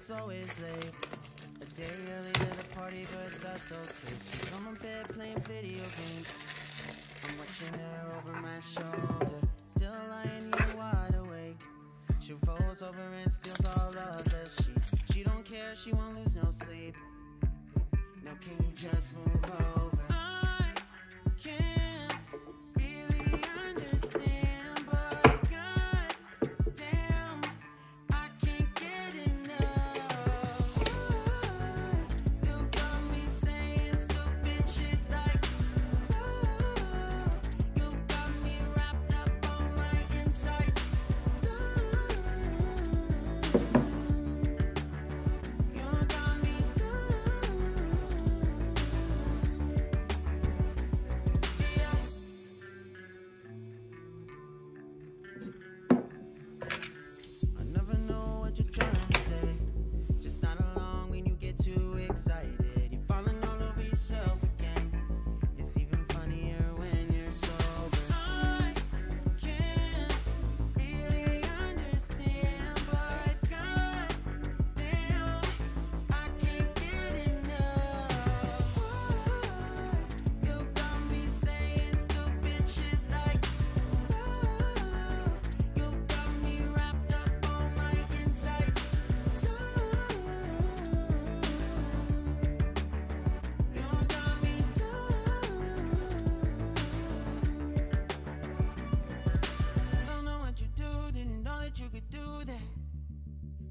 It's always late. A day early to the party, but that's okay. She's on my bed playing video games. I'm watching her over my shoulder, still lying here wide awake. She rolls over and steals all of the sheets. She don't care, she won't lose.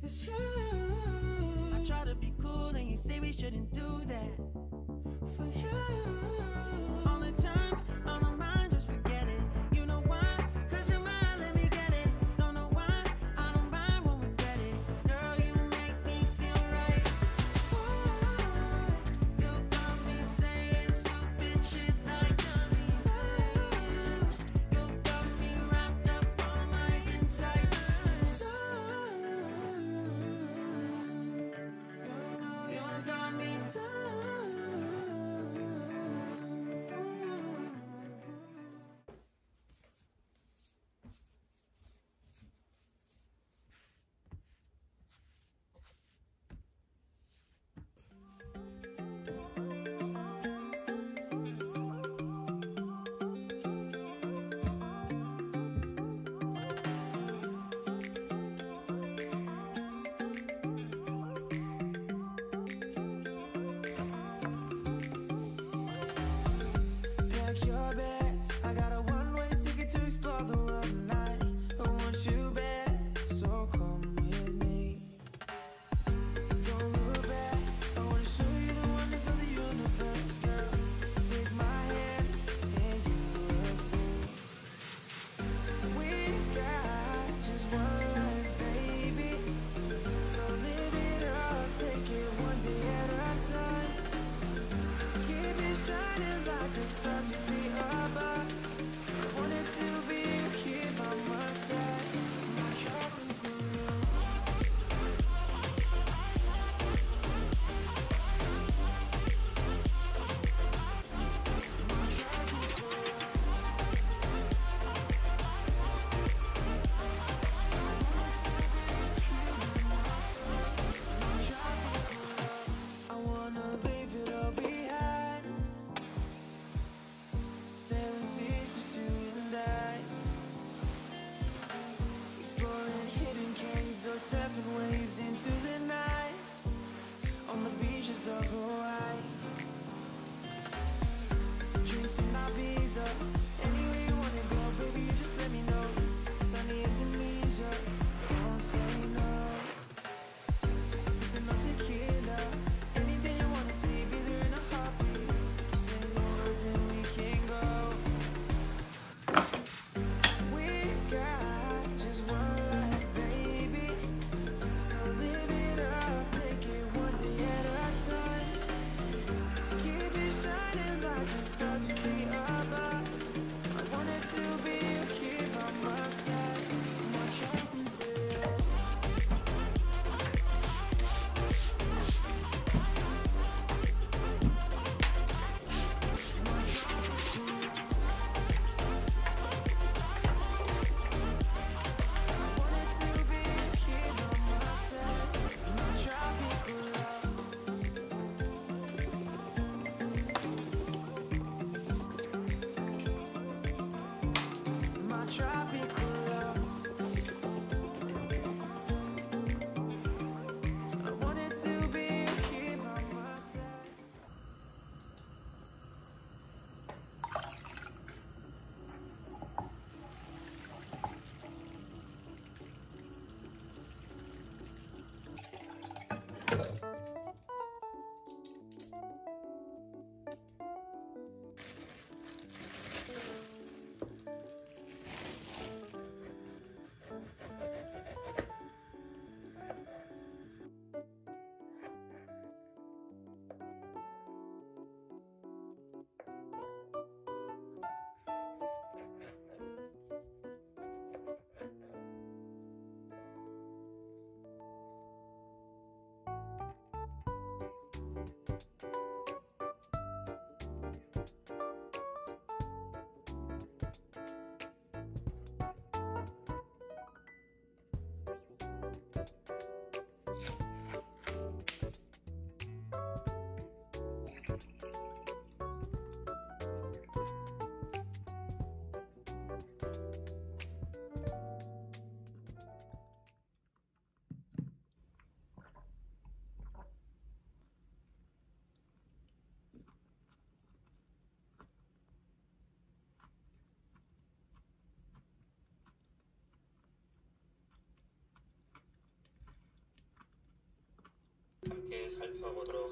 It's you. I try to be cool and you say we shouldn't do that. This time stuff you see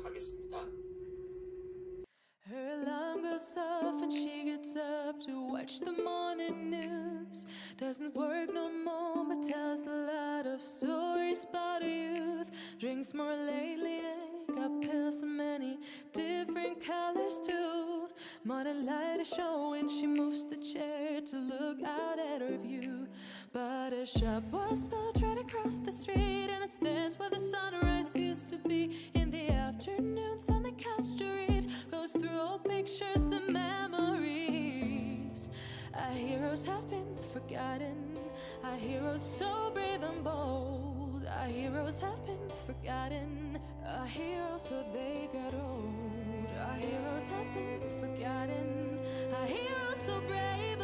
하겠습니다. Her alarm goes off and she gets up to watch the morning news. Doesn't work no more, but tells a lot of stories about her youth. Drinks more lately and got pills in many different colors too. Morning light is showing, she moves the chair to look out at her view. But a shop was built right across the street, Heroes have been forgotten. Our heroes so they got old. Our heroes have been forgotten. Our heroes so brave